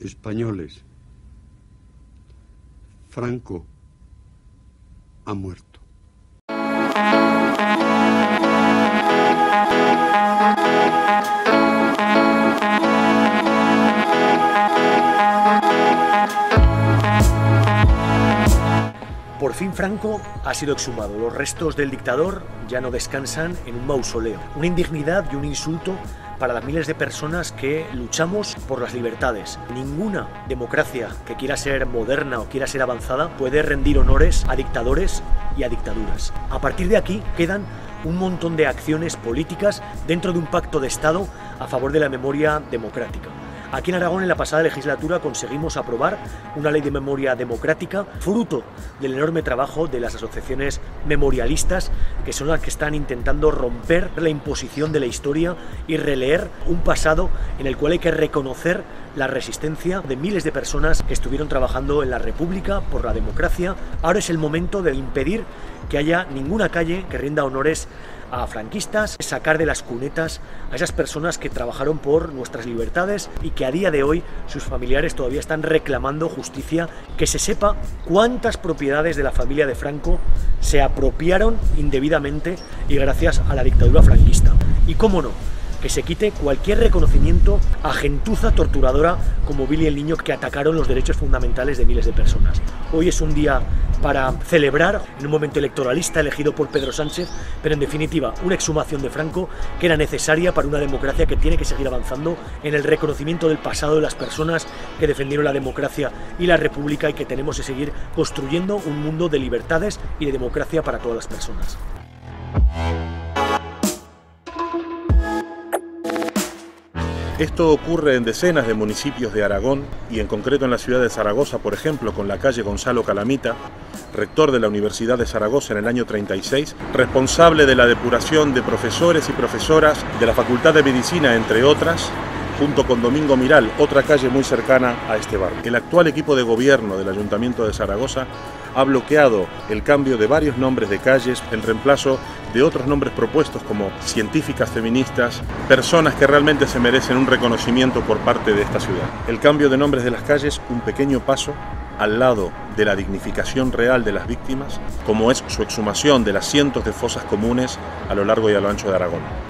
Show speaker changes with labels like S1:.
S1: españoles. Franco ha muerto.
S2: Por fin Franco ha sido exhumado. Los restos del dictador ya no descansan en un mausoleo. Una indignidad y un insulto para las miles de personas que luchamos por las libertades. Ninguna democracia que quiera ser moderna o quiera ser avanzada puede rendir honores a dictadores y a dictaduras. A partir de aquí quedan un montón de acciones políticas dentro de un pacto de Estado a favor de la memoria democrática. Aquí en Aragón en la pasada legislatura conseguimos aprobar una ley de memoria democrática, fruto del enorme trabajo de las asociaciones memorialistas, que son las que están intentando romper la imposición de la historia y releer un pasado en el cual hay que reconocer la resistencia de miles de personas que estuvieron trabajando en la República por la democracia. Ahora es el momento de impedir que haya ninguna calle que rinda honores a franquistas, sacar de las cunetas a esas personas que trabajaron por nuestras libertades y que a día de hoy sus familiares todavía están reclamando justicia, que se sepa cuántas propiedades de la familia de Franco se apropiaron indebidamente y gracias a la dictadura franquista. Y cómo no, que se quite cualquier reconocimiento a gentuza torturadora como Billy el Niño que atacaron los derechos fundamentales de miles de personas. Hoy es un día para celebrar en un momento electoralista elegido por Pedro Sánchez, pero en definitiva una exhumación de Franco que era necesaria para una democracia que tiene que seguir avanzando en el reconocimiento del pasado de las personas que defendieron la democracia y la república y que tenemos que seguir construyendo un mundo de libertades y de democracia para todas las personas.
S3: Esto ocurre en decenas de municipios de Aragón y en concreto en la ciudad de Zaragoza, por ejemplo, con la calle Gonzalo Calamita, rector de la Universidad de Zaragoza en el año 36, responsable de la depuración de profesores y profesoras de la Facultad de Medicina, entre otras, junto con Domingo Miral, otra calle muy cercana a este barrio. El actual equipo de gobierno del Ayuntamiento de Zaragoza ha bloqueado el cambio de varios nombres de calles en reemplazo de otros nombres propuestos como científicas feministas, personas que realmente se merecen un reconocimiento por parte de esta ciudad. El cambio de nombres de las calles, un pequeño paso al lado de la dignificación real de las víctimas, como es su exhumación de las cientos de fosas comunes a lo largo y a lo ancho de Aragón.